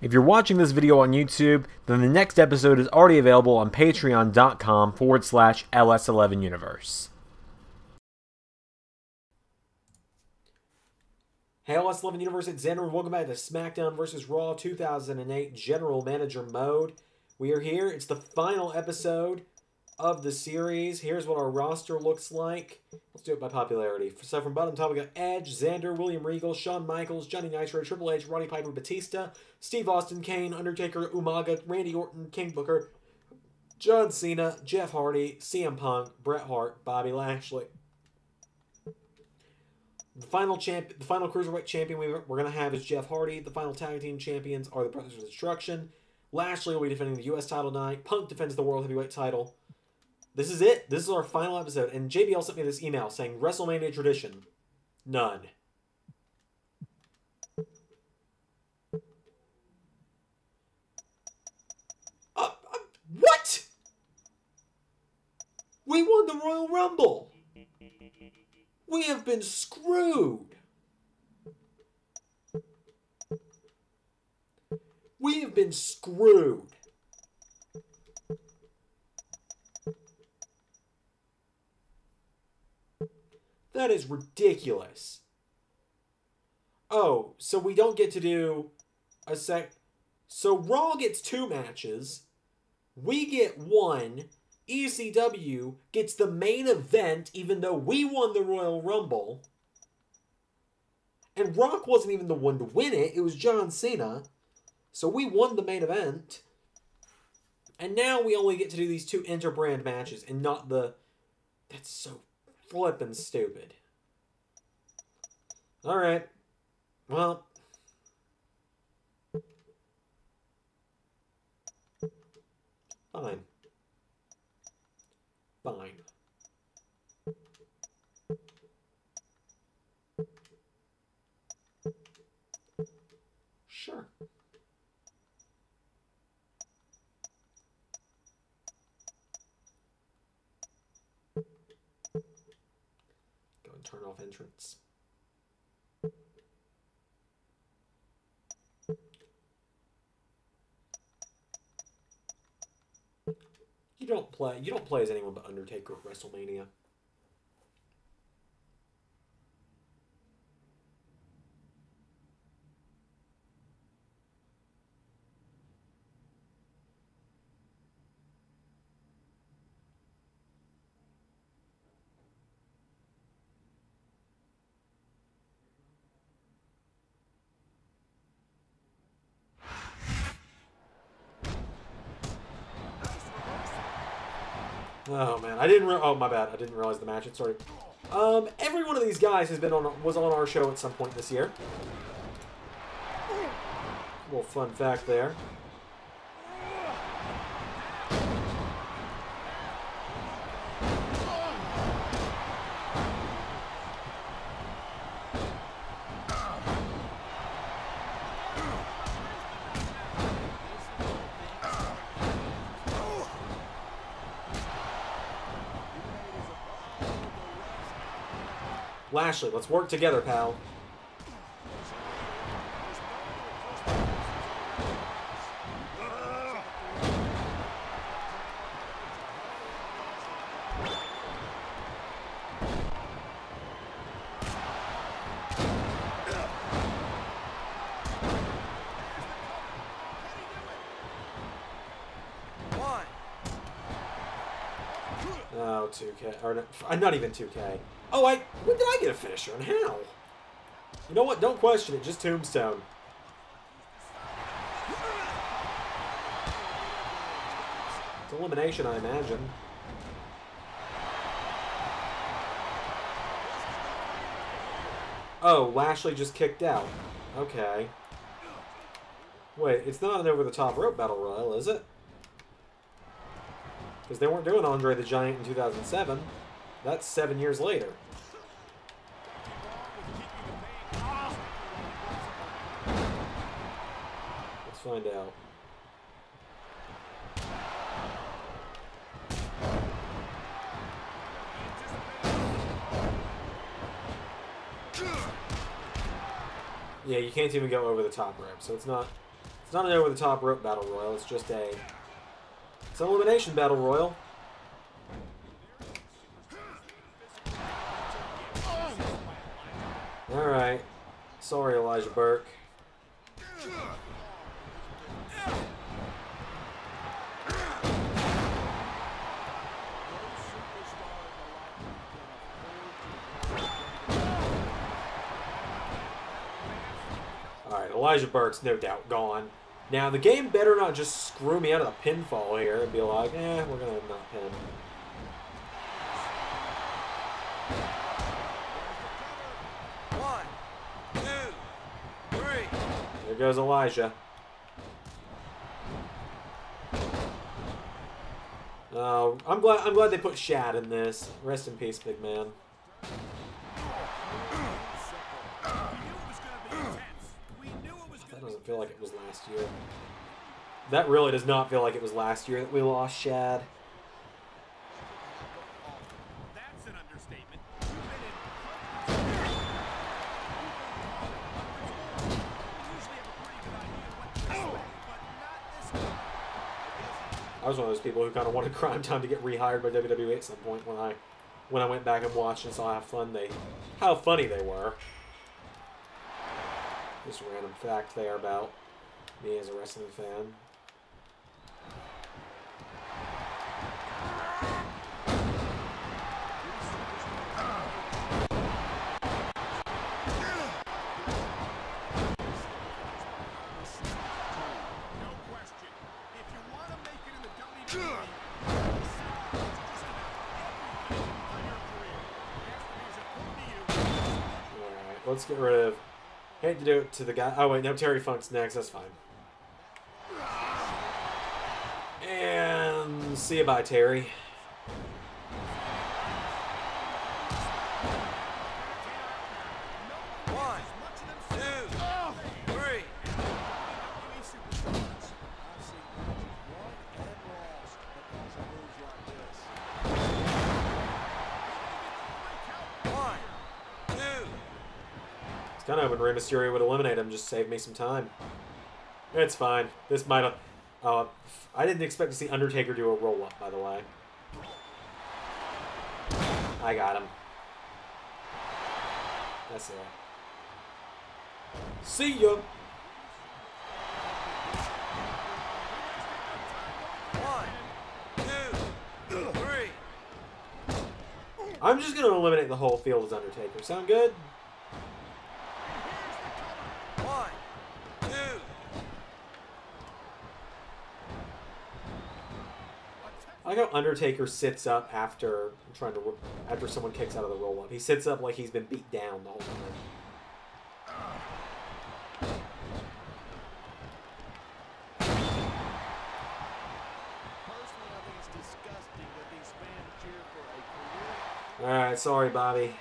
If you're watching this video on YouTube, then the next episode is already available on patreon.com forward slash ls11universe. Hey LS11 Universe, it's Zander and welcome back to SmackDown vs. Raw 2008 General Manager Mode. We are here, it's the final episode of the series. Here's what our roster looks like. Let's do it by popularity. So from bottom to top, we got Edge, Zander, William Regal, Shawn Michaels, Johnny Nitro, Triple H, Roddy Piper, Batista, Steve Austin, Kane, Undertaker, Umaga, Randy Orton, King Booker, John Cena, Jeff Hardy, CM Punk, Bret Hart, Bobby Lashley. The final champ, the final cruiserweight champion we, we're going to have is Jeff Hardy. The final tag team champions are the Brothers of Destruction. Lashley will be defending the U.S. title tonight. Punk defends the World Heavyweight title. This is it. This is our final episode. And JBL sent me this email saying WrestleMania tradition. None. Uh, uh, what? We won the Royal Rumble. We have been screwed. We have been screwed. That is ridiculous. Oh, so we don't get to do a sec. So Raw gets two matches. We get one. ECW gets the main event, even though we won the Royal Rumble. And Rock wasn't even the one to win it, it was John Cena. So we won the main event. And now we only get to do these two interbrand matches and not the. That's so flippin' stupid. Alright. Well. Fine. Fine. Sure. Go and turn off entrance. You don't play. You don't play as anyone but Undertaker at WrestleMania. Oh man, I didn't. Oh my bad, I didn't realize the match had started. Um, every one of these guys has been on was on our show at some point this year. little fun fact there. Lashley, let's work together, pal. Oh, 2K. Or no, uh, not even 2K. Oh, I. Get a finisher and how? You know what? Don't question it. Just Tombstone. It's elimination, I imagine. Oh, Lashley just kicked out. Okay. Wait, it's not an over-the-top rope battle royal, is it? Because they weren't doing Andre the Giant in 2007. That's seven years later. Find out. Yeah, you can't even go over the top rope, so it's not It's not an over the top rope battle royal. It's just a it's an elimination battle royal. All right. Sorry, Elijah Burke. Elijah Burke's no doubt gone. Now, the game better not just screw me out of the pinfall here and be like, eh, we're going to not pin. One, two, three. There goes Elijah. Oh, I'm glad I'm glad they put Shad in this. Rest in peace, big man. Doesn't feel like it was last year. That really does not feel like it was last year that we lost Shad. That's an understatement. You've been in usually have a pretty good idea of what to expect, but not this time. I was one of those people who kind of wanted Crime Time to get rehired by WWE at some point when I when I went back and watched and saw how fun they how funny they were. Just a random fact there about me as a wrestling fan. Let's get rid of hate to do it to the guy oh wait, no Terry Funk's next, that's fine. And see you bye, Terry. Mysterio would eliminate him, just save me some time. It's fine. This might have. Uh, I didn't expect to see Undertaker do a roll up, by the way. I got him. That's it. See ya. One, two, three. I'm just gonna eliminate the whole field as Undertaker. Sound good? One, two. I like how Undertaker sits up after trying to after someone kicks out of the roll up. He sits up like he's been beat down the whole time. All right, sorry, Bobby.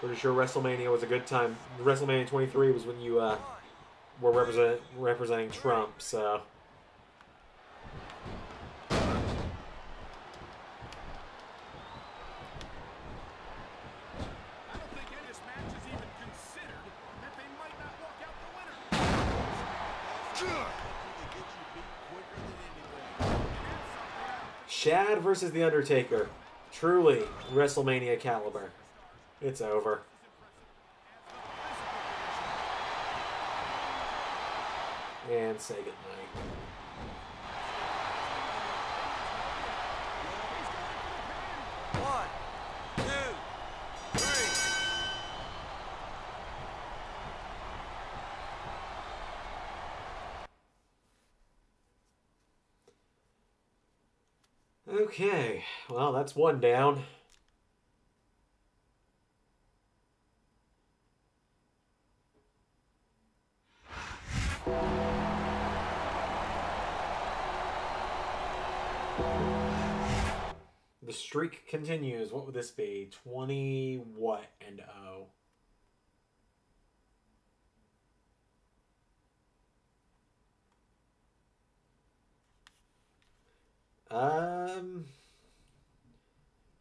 Pretty sure WrestleMania was a good time. WrestleMania 23 was when you uh, were represent, representing Trump, so. Shad versus The Undertaker. Truly WrestleMania caliber. It's over. And say goodnight. One, two, three. Okay, well, that's one down. Streak continues. What would this be? 20 what and oh? Um,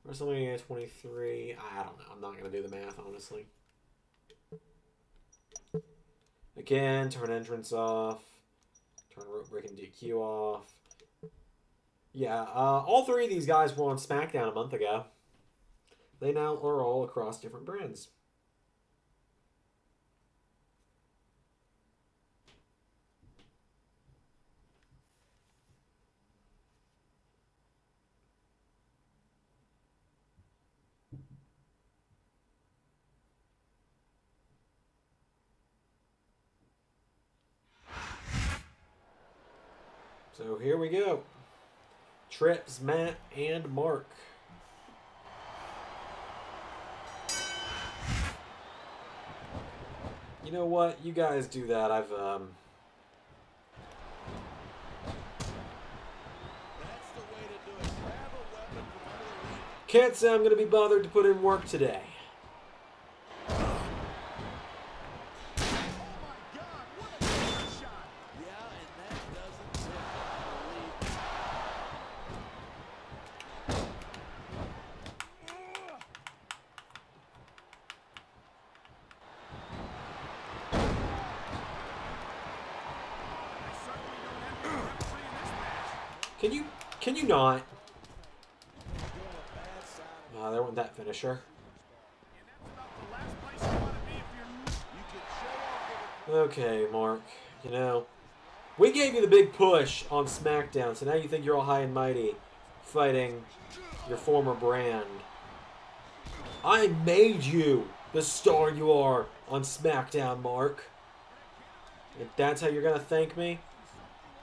WrestleMania 23. I don't know. I'm not going to do the math, honestly. again. Turn entrance off. Turn rope break and DQ off. Yeah, uh, all three of these guys were on SmackDown a month ago. They now are all across different brands. So here we go. Trips, Matt, and Mark. You know what? You guys do that. I've um to can't say I'm gonna be bothered to put in work today. Oh my God! What a counter shot! Yeah, and that doesn't sit right. Believe I certainly don't envy the referee in this match. Can you can you not? Doing a bad sign of Ah, there went that finisher. And that's about the last place you want to be if you're you can show off with a Okay, Mark. You know, we gave you the big push on SmackDown, so now you think you're all high and mighty, fighting your former brand. I made you the star you are on SmackDown, Mark. If that's how you're gonna thank me,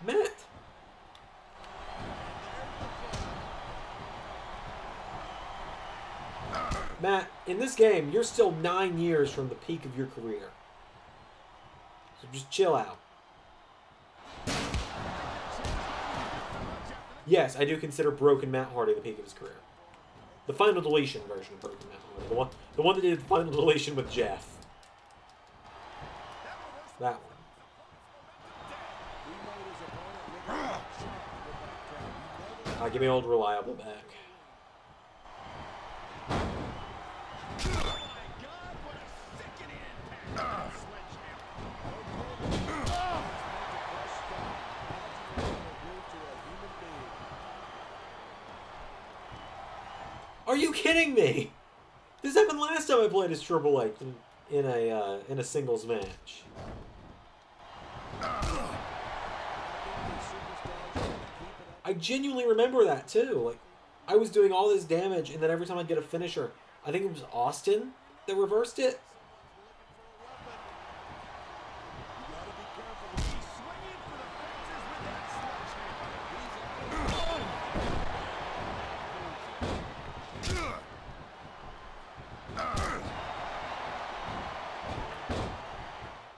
Matt. Matt, in this game, you're still nine years from the peak of your career. So just chill out. Yes, I do consider Broken Matt Hardy the peak of his career. The final deletion version of Broken Matt Hardy. The one, the one that did the final deletion with Jeff. That one. He made his opponent look like a chump with that count. You Uh, give me old reliable back. Oh my God! What a sickening impact! Sledgehammer. Are you kidding me? This happened last time I played as Triple H in, in a uh, in a singles match. I genuinely remember that too. Like, I was doing all this damage, and then every time I'd get a finisher, I think it was Austin that reversed it. He's swinging for the fences with that sledgehammer.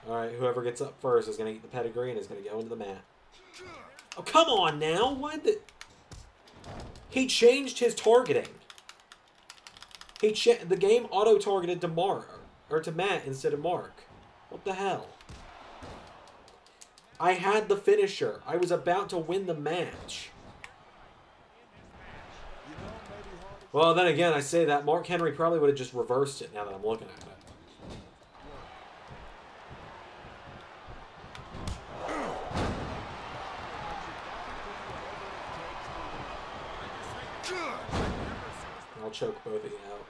All right, whoever gets up first is gonna eat the pedigree and is gonna go into the mat. Oh come on now! Why did he changed his targeting? He cha- the game auto targeted to Mark or to Matt instead of Mark. What the hell? I had the finisher. I was about to win the match. Well, then again, I say that Mark Henry probably would have just reversed it now that I'm looking at it. I'll choke both of you out.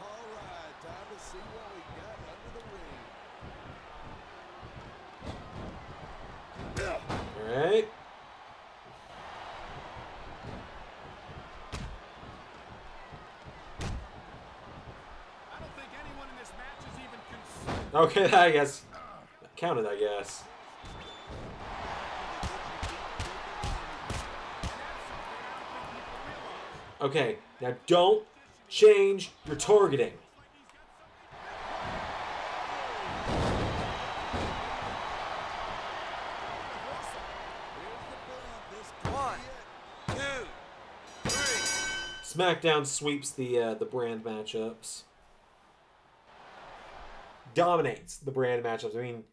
All right, time to see what we got under the ring. Alright. I don't think anyone in this match is even considered. Okay, I guess. Counted, I guess. Okay, now don't change your targeting. SmackDown sweeps the uh, the brand matchups. Dominates the brand matchups. I mean,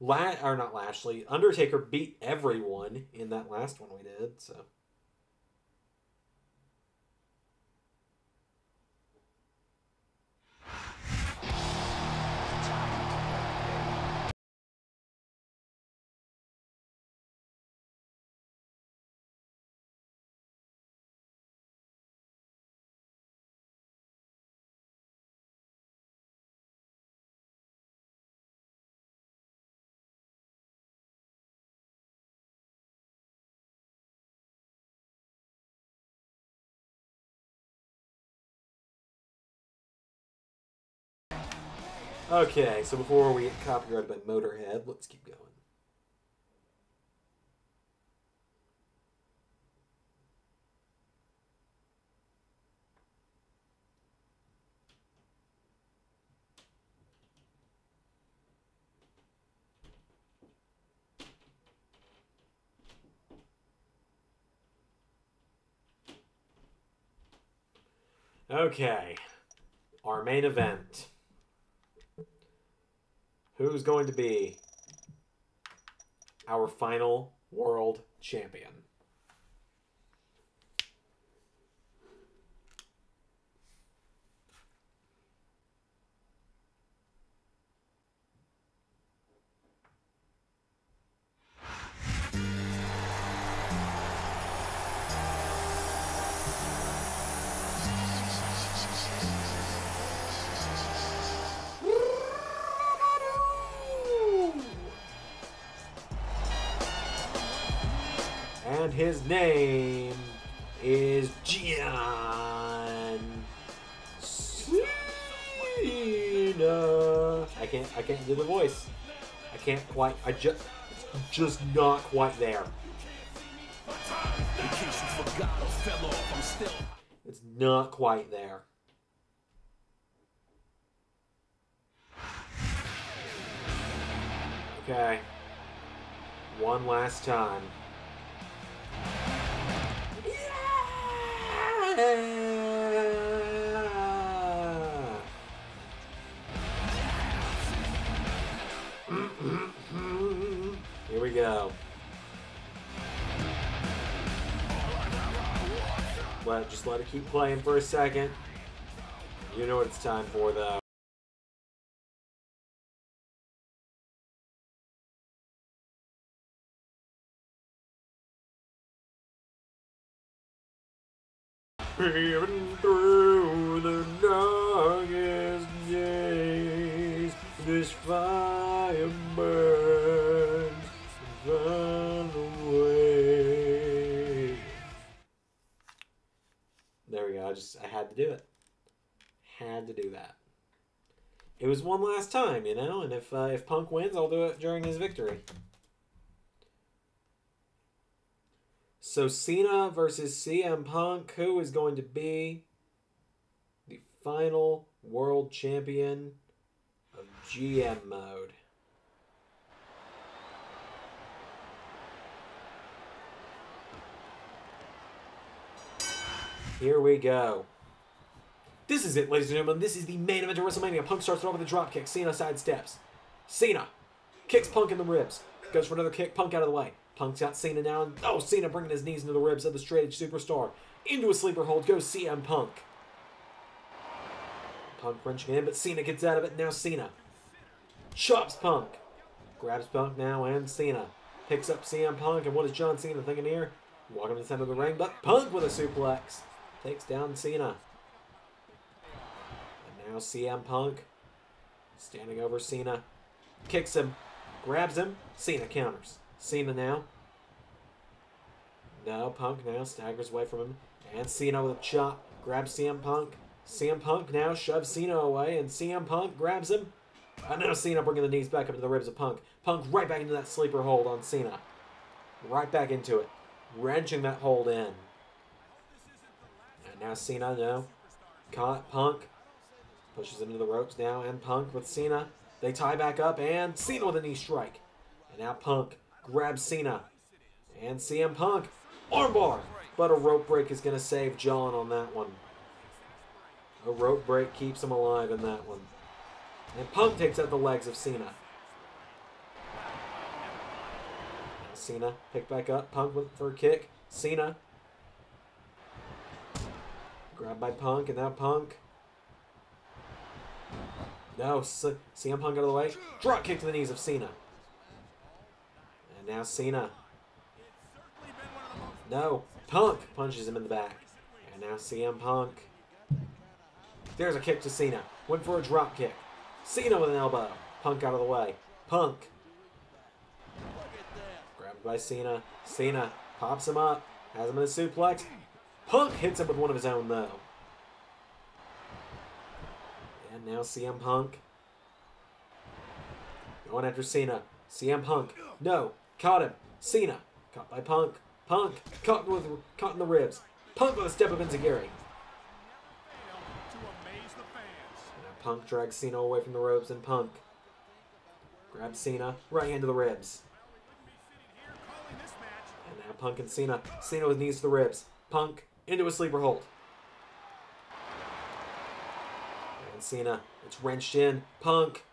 La- or not Lashley. Undertaker beat everyone in that last one we did. So Okay, so before we get copyrighted by Motorhead, let's keep going. Okay, our main event. Who's going to be our final world champion? His name is John Cena. I can't I can't do the voice. I can't quite I just just not quite there. It's not quite there. Okay. One last time. Mm-hmm. Here we go. Let just let it keep playing for a second. You know what it's time for though. Even through the darkest days, this fire burns far away. There we go. I just I had to do it. Had to do that. It was one last time, you know, and if uh, if Punk wins, I'll do it during his victory. So Cena versus CM Punk, who is going to be the final world champion of GM mode? Here we go. This is it, ladies and gentlemen. This is the main event of WrestleMania. Punk starts off with a dropkick. Cena sidesteps. Cena kicks Punk in the ribs. Goes for another kick. Punk out of the way. Punk's got Cena now. And, oh, Cena bringing his knees into the ribs of the straight edge superstar. Into a sleeper hold goes CM Punk. Punk wrenching in, but Cena gets out of it. Now Cena chops Punk. Grabs Punk now and Cena. Picks up CM Punk. And what is John Cena thinking here? Walking to the center of the ring, but Punk with a suplex. Takes down Cena. And now CM Punk standing over Cena. Kicks him. Grabs him. Cena counters. Cena now. No, Punk now staggers away from him. And Cena with a chop. Grabs CM Punk. CM Punk now shoves Cena away. And CM Punk grabs him. And now Cena bringing the knees back up into the ribs of Punk. Punk right back into that sleeper hold on Cena. Right back into it. Wrenching that hold in. And now Cena, no. Caught Punk. Pushes him into the ropes now. And Punk with Cena. They tie back up. And Cena with a knee strike. And now Punk grabs Cena. And CM Punk. Armbar. But a rope break is going to save John on that one. A rope break keeps him alive in that one. And Punk takes out the legs of Cena. Cena picked back up. Punk with for a kick. Cena. Grabbed by Punk, and now Punk. No, C- CM Punk out of the way. Drop kick to the knees of Cena. Now Cena. No, Punk punches him in the back. And now CM Punk. There's a kick to Cena. Went for a drop kick. Cena with an elbow. Punk out of the way. Punk. Grabbed by Cena. Cena pops him up. Has him in a suplex. Punk hits him with one of his own though. And now CM Punk Going after Cena. CM Punk. No. Caught him. Cena. Caught by Punk. Punk. Caught with caught in the ribs. Punk with a step the fans. Punk drags Cena away from the ropes and Punk grabs Cena. Right hand to the ribs. And now Punk and Cena. Cena with knees to the ribs. Punk into a sleeper hold. And Cena, it's wrenched in. Punk.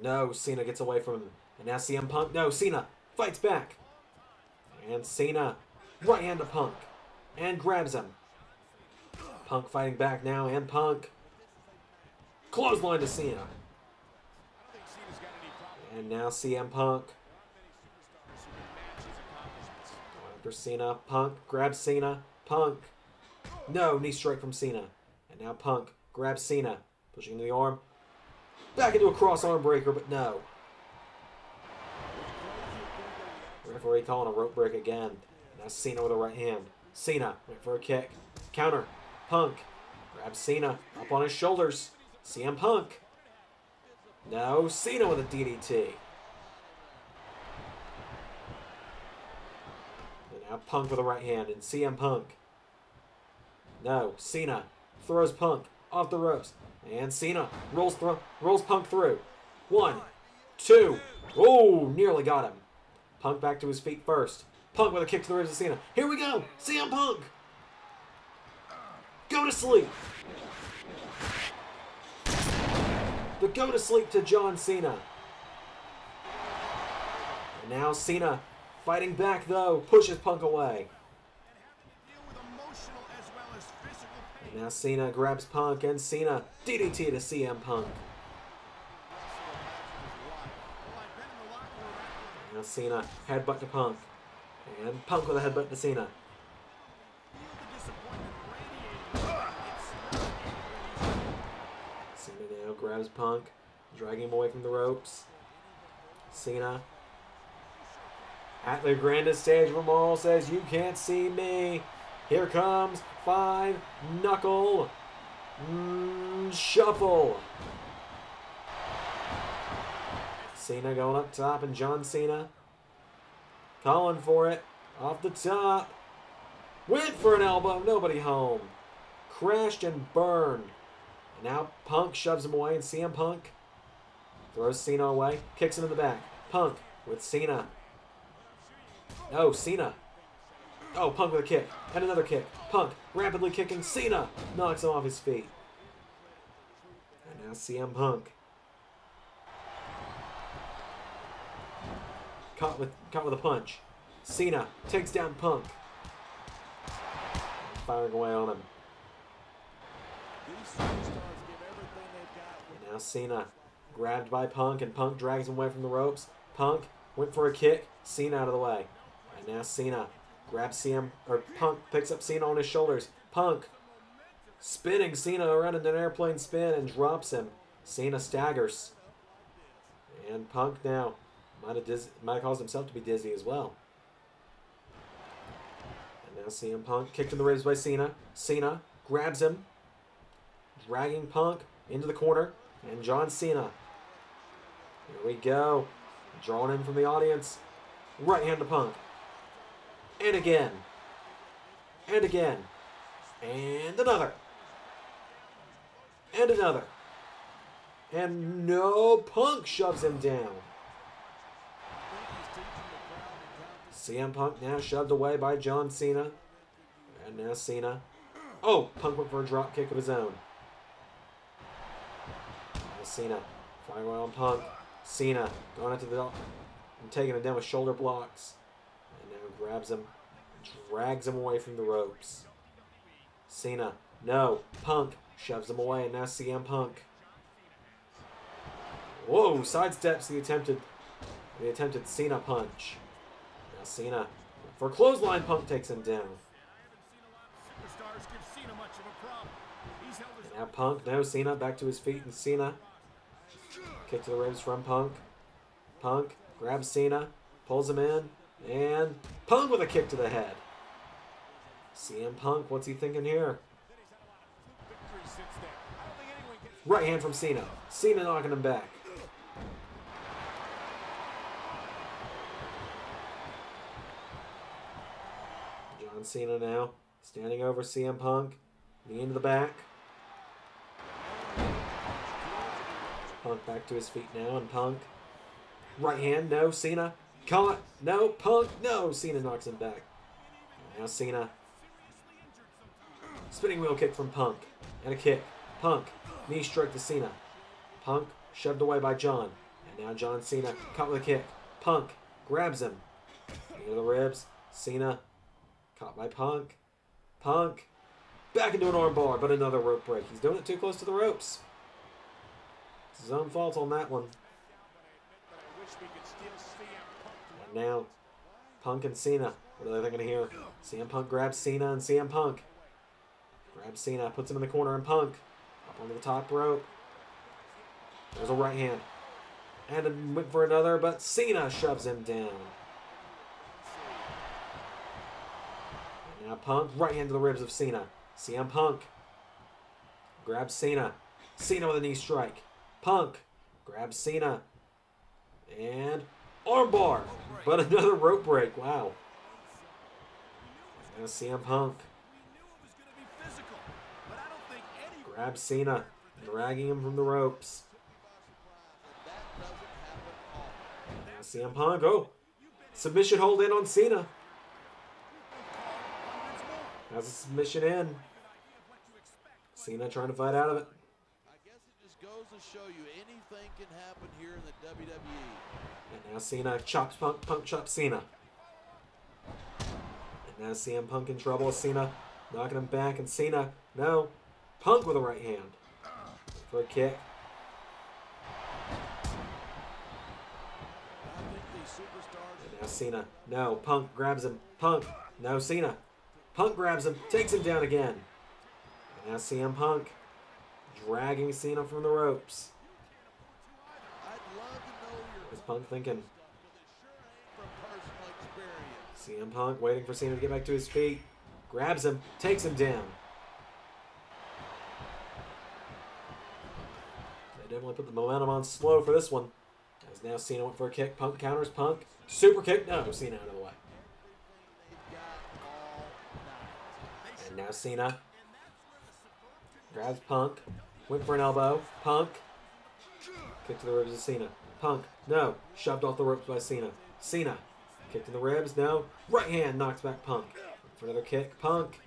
No, Cena gets away from him. And now CM Punk. No, Cena fights back. And Cena, right hand to Punk. And grabs him. Punk fighting back now, and Punk. Clothesline to Cena. And now CM Punk. After Cena, Punk grabs Cena, Punk. No, knee strike from Cena. And now Punk grabs Cena, pushing into the arm. Back into a cross arm breaker, but no. Referee calling a rope break again. Now Cena with a right hand. Cena went for a kick. Counter. Punk grabs Cena up on his shoulders. CM Punk. No, Cena with a DDT. And now Punk with a right hand and CM Punk. No, Cena throws Punk off the ropes. And Cena rolls rolls Punk through. One, two. Oh, nearly got him. Punk back to his feet first. Punk with a kick to the ribs of Cena. Here we go. CM Punk. Go to sleep. The go to sleep to John Cena. And now Cena fighting back though, pushes Punk away. Now Cena grabs Punk and Cena DDT to CM Punk. Well, I've been in the locker room after Now Cena headbutt to Punk. And Punk with a headbutt to Cena. Cena now grabs Punk, dragging him away from the ropes. Cena at the grandest stage all says, You can't see me. Here comes five knuckle mm, shuffle. Cena going up top, and John Cena calling for it off the top. Went for an elbow, nobody home. Crashed and burned. And now Punk shoves him away, and CM Punk throws Cena away, kicks him in the back. Punk with Cena. No, Cena. Oh, Punk with a kick. And another kick. Punk rapidly kicking Cena. Knocks him off his feet. And now CM Punk. Caught with caught with a punch. Cena takes down Punk. Firing away on him. And now Cena grabbed by Punk, and Punk drags him away from the ropes. Punk went for a kick. Cena out of the way. And now Cena grabs CM or Punk picks up Cena on his shoulders. Punk spinning Cena around in an airplane spin and drops him. Cena staggers. And Punk now might have might have caused himself to be dizzy as well. And now CM Punk kicked in the ribs by Cena. Cena grabs him, dragging Punk into the corner, and John Cena. Here we go. Drawn in from the audience. Right hand to Punk. And again. And again. And another. And another. And no Punk shoves him down. CM Punk now shoved away by John Cena. And now Cena. Oh, Punk went for a drop kick of his own. Now Cena firing away on Punk. Cena going into the and taking him down with shoulder blocks. And now grabs him, drags him away from the ropes. Cena, no, Punk shoves him away, and now CM Punk. Whoa, sidesteps the attempted the attempted Cena punch. Cena for clothesline Punk takes him down. And now Punk, now Cena back to his feet, and Cena kick to the ribs from Punk. Punk grabs Cena, pulls him in, and Punk with a kick to the head. CM Punk, what's he thinking here? Right hand from Cena. Cena knocking him back. John Cena now standing over CM Punk, knee into the back. Punk back to his feet now, and Punk right hand, no Cena caught, no Punk, no Cena knocks him back. Now Cena spinning wheel kick from Punk and a kick. Punk knee strike to Cena. Punk shoved away by John, and now John Cena caught with a kick. Punk grabs him, knee to the ribs. Cena caught by Punk. Punk back into an armbar, but another rope break. He's doing it too close to the ropes. It's his own fault on that one. And now, Punk and Cena. What are they thinking here? CM Punk grabs Cena and CM Punk. Grabs Cena, puts him in the corner, and Punk up onto the top rope. There's a right hand. And went for another, but Cena shoves him down. Now Punk, right hand to the ribs of Cena. CM Punk grabs Cena. Cena with a knee strike. Punk grabs Cena. And armbar. But another rope break. Wow. Now CM Punk grabs Cena, dragging him from the ropes. Now CM Punk, oh, submission hold in on Cena. Has a submission in. Cena trying to fight out of it. I guess it just goes to show you anything can happen here in the. WWE. And now Cena chops Punk, Punk chops Cena. And now CM Punk in trouble Cena, knocking him back, and Cena, no, Punk with a right hand. For a kick. I think these superstars And now Cena, no, Punk grabs him. Punk, no, Cena. Punk grabs him, takes him down again. And now CM Punk dragging Cena from the ropes. What's Punk thinking? CM Punk waiting for Cena to get back to his feet. Grabs him, takes him down. They definitely put the momentum on slow for this one. As now Cena went for a kick. Punk counters Punk. Super kick. No, Cena out of the way. They've got all night. And now Cena grabs Punk. Went for an elbow. Punk. Kick to the ribs of Cena. Punk. No. Shoved off the ropes by Cena. Cena. Kick to the ribs. No. Right hand knocks back Punk. For another kick. Punk.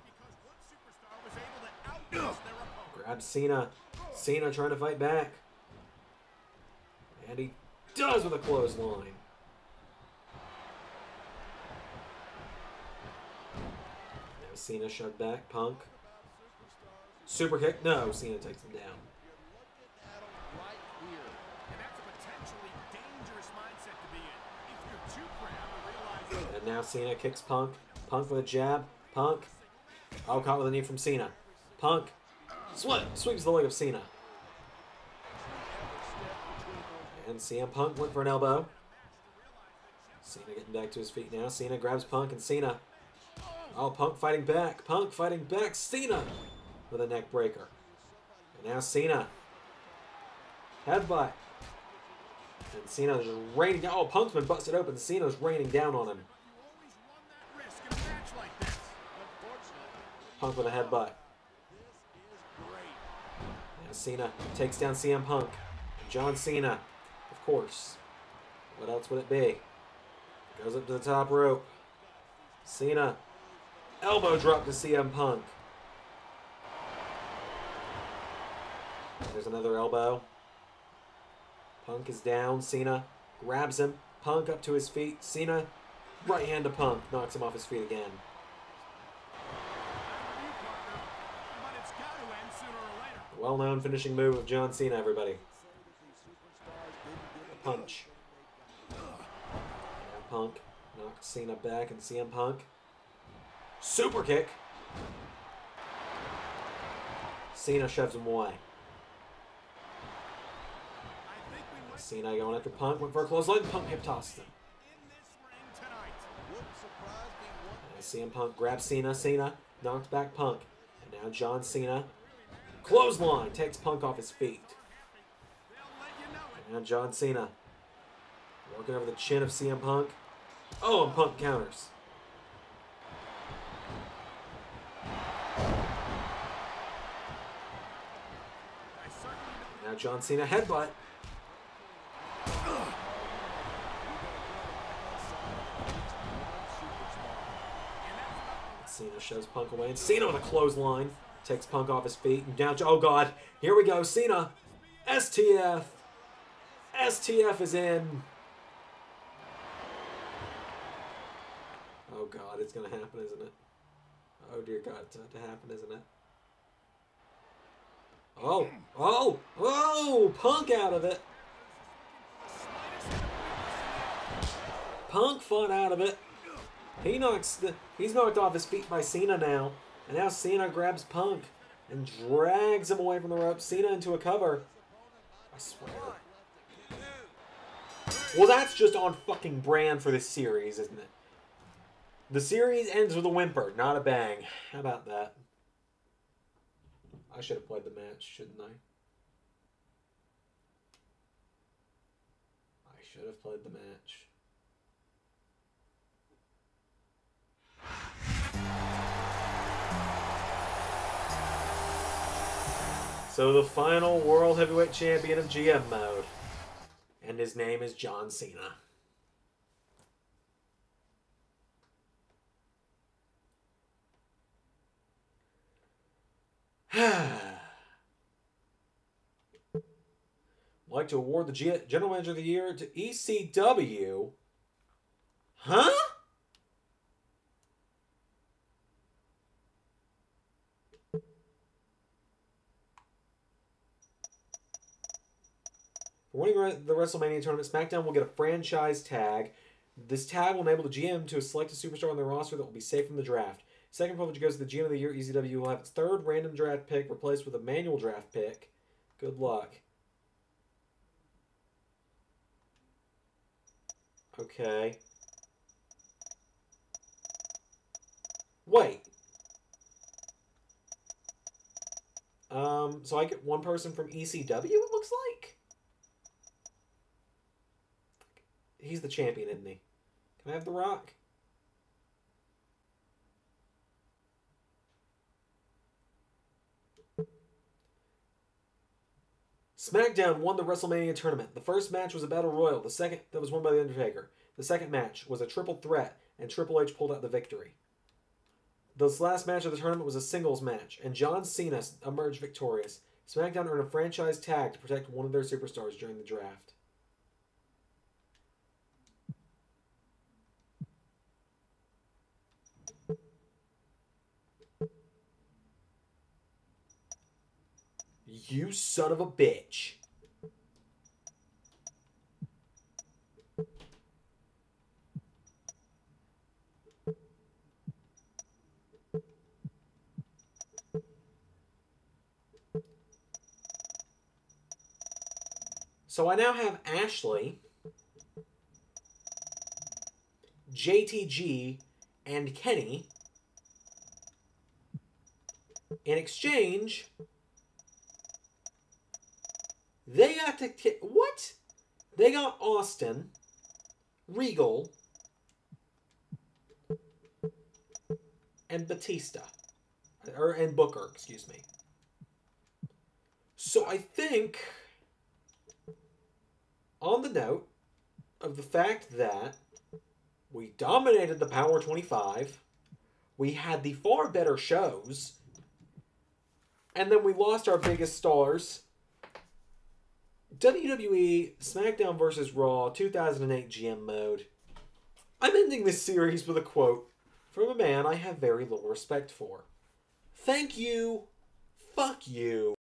Grabs Cena. Cena trying to fight back. And he does with a clothesline. Cena shoved back. Punk. Super kick. No, Cena takes him down. And now Cena kicks Punk. Punk with a jab. Punk. Oh, caught with a knee from Cena. Punk. Sweep, sweeps the leg of Cena. And CM Punk went for an elbow. Cena getting back to his feet now. Cena grabs Punk and Cena. Oh, Punk fighting back. Punk fighting back. Cena with a neck breaker. And now Cena. Headbutt. And Cena just raining down. Oh, Punk's been busted open. Cena's raining down on him. Punk with a headbutt. Now Cena takes down CM Punk. John Cena, of course. What else would it be? Goes up to the top rope. Cena, elbow drop to CM Punk. There's another elbow. Punk is down. Cena grabs him. Punk up to his feet. Cena, right hand to Punk, knocks him off his feet again. Well known finishing move of John Cena, everybody. Punch. Punk knocks Cena back and CM Punk. Super kick. Cena shoves him away. Cena going after Punk. Went for a clothesline. Punk hip tossed him. CM Punk grabs Cena. Cena knocked back Punk. And now John Cena. Clothesline takes Punk off his feet. And now John Cena. Working over the chin of CM Punk. Oh, and Punk counters. Now John Cena headbutt. Cena shoves Punk away, and Cena with a clothesline takes Punk off his feet. And now, oh god, here we go. Cena, STF, STF is in. Oh god, it's gonna happen, isn't it? Oh dear god, it's about to happen, isn't it? Oh, oh, oh! Punk out of it. Punk fought out of it. He knocks the he's knocked off his feet by Cena now. And now Cena grabs Punk and drags him away from the rope. Cena into a cover. I swear. Well, that's just on fucking brand for this series, isn't it? The series ends with a whimper, not a bang. How about that? I should have played the match, shouldn't I? I should have played the match. So the final World Heavyweight Champion of GM mode. And his name is John Cena. like to award the G- General Manager of the Year to ECW. Huh? Winning the WrestleMania tournament, SmackDown will get a franchise tag. This tag will enable the GM to select a superstar on their roster that will be safe from the draft. Second privilege goes to the GM of the Year. ECW will have its third random draft pick replaced with a manual draft pick. Good luck. Okay. Wait. Um, so I get one person from ECW, it looks like? He's the champion, isn't he? Can I have The Rock? SmackDown won the WrestleMania tournament. The first match was a battle royal. The second that was won by the Undertaker. The second match was a triple threat, and Triple H pulled out the victory. This last match of the tournament was a singles match, and John Cena emerged victorious. SmackDown earned a franchise tag to protect one of their superstars during the draft. You son of a bitch. So I now have Ashley, JTG, and Kenny. In exchange, they got to what? They got Austin, Regal, and Batista, or and Booker, excuse me. So I think, on the note of the fact that we dominated the Power 25, we had the far better shows, and then we lost our biggest stars. WWE SmackDown vs. Raw 2008 GM mode. I'm ending this series with a quote from a man I have very little respect for. Thank you. Fuck you.